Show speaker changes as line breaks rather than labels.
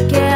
podcast.